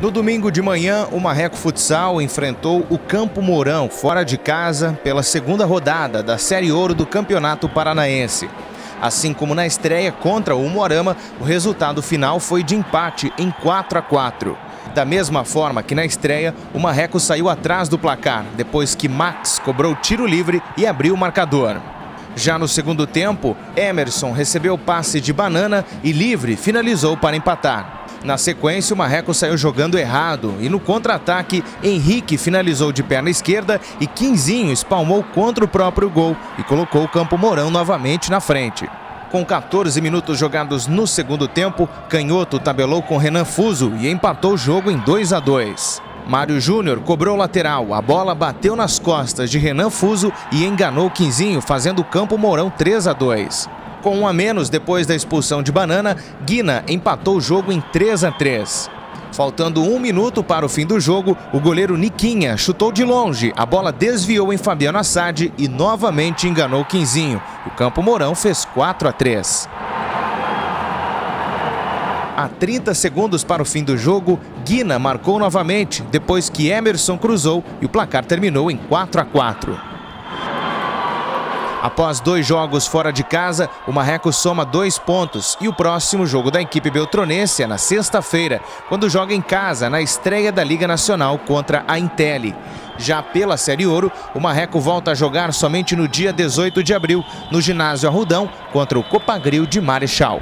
No domingo de manhã, o Marreco Futsal enfrentou o Campo Mourão, fora de casa, pela segunda rodada da Série Ouro do Campeonato Paranaense. Assim como na estreia contra o Moarama, o resultado final foi de empate em 4 a 4. Da mesma forma que na estreia, o Marreco saiu atrás do placar, depois que Max cobrou tiro livre e abriu o marcador. Já no segundo tempo, Emerson recebeu passe de banana e livre finalizou para empatar. Na sequência, o Marreco saiu jogando errado e no contra-ataque, Henrique finalizou de perna esquerda e Quinzinho espalmou contra o próprio gol e colocou o Campo Mourão novamente na frente. Com 14 minutos jogados no segundo tempo, Canhoto tabelou com Renan Fuso e empatou o jogo em 2 a 2. Mário Júnior cobrou lateral, a bola bateu nas costas de Renan Fuso e enganou Quinzinho, fazendo o Campo Mourão 3 a 2. Com um a menos depois da expulsão de Banana, Guina empatou o jogo em 3 a 3. Faltando um minuto para o fim do jogo, o goleiro Niquinha chutou de longe, a bola desviou em Fabiano Assad e novamente enganou Quinzinho. O Campo Mourão fez 4 a 3. A 30 segundos para o fim do jogo, Guina marcou novamente, depois que Emerson cruzou e o placar terminou em 4 a 4. Após dois jogos fora de casa, o Marreco soma dois pontos e o próximo jogo da equipe beltronense é na sexta-feira, quando joga em casa na estreia da Liga Nacional contra a Intelli. Já pela Série Ouro, o Marreco volta a jogar somente no dia 18 de abril, no ginásio Arrudão, contra o Copagril de Marechal.